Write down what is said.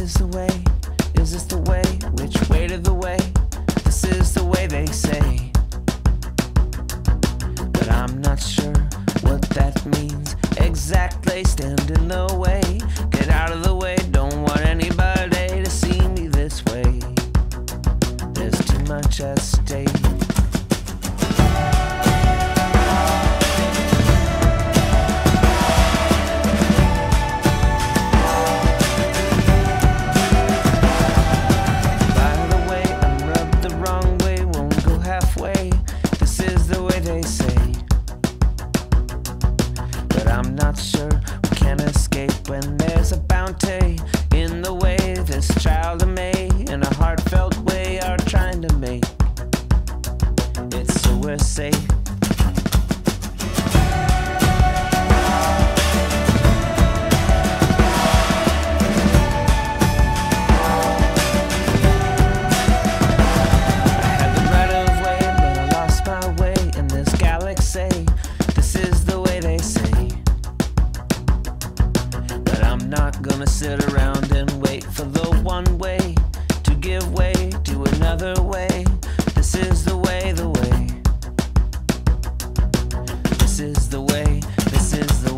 is the way? Is this the way? Which way to the way? This is the way they say. But I'm not sure what that means exactly. Stand in the way, get out of the way. Don't want anybody to see me this way. There's too much at stake. Not sure we can escape when there's a bounty in the way this child of May in a heartfelt way are trying to make. It's so we're safe. Not gonna sit around and wait for the one way to give way to another way. This is the way, the way. This is the way, this is the way.